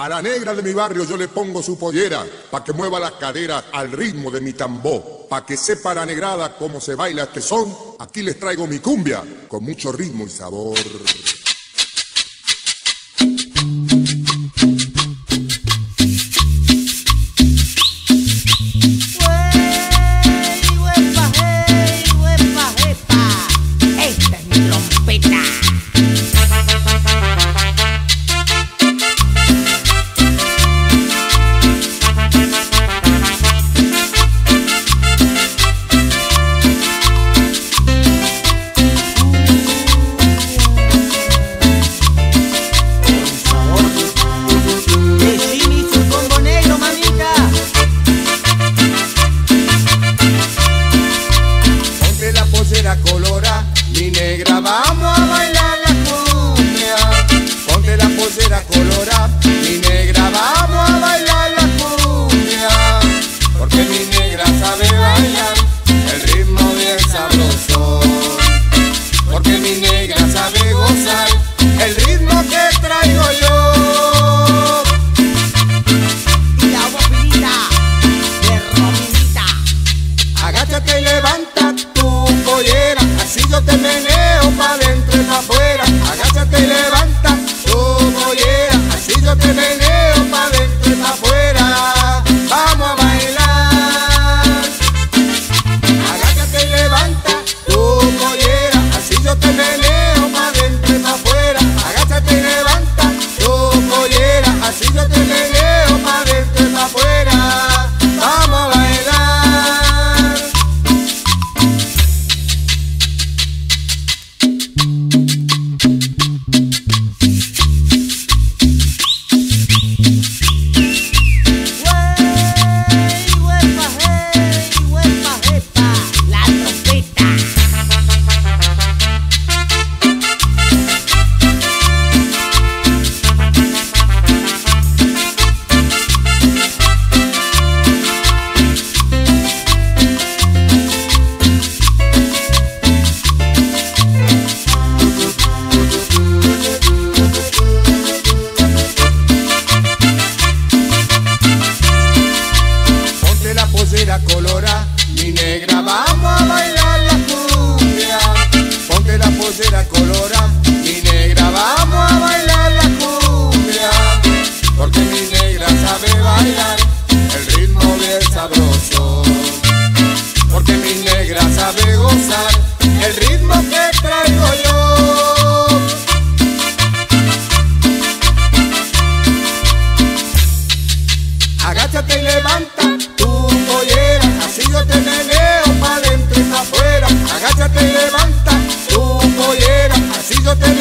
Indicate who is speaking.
Speaker 1: A la negra de mi barrio yo le pongo su pollera, pa' que mueva las caderas al ritmo de mi tambor, pa' que sepa la negrada cómo se baila este son. Aquí les traigo mi cumbia, con mucho ritmo y sabor.
Speaker 2: cumbia mi negra vamos a bailar la cumbia, porque mi negra sabe bailar el ritmo bien sabroso, porque mi negra sabe gozar el ritmo que traigo yo. La guapinita de Rominita, agáchate y levanta tu collera, así yo te meneo pa' dentro y pa' afuera. colora, mi negra, vamos a bailar la cumbia. Ponte la pollera colora, yo te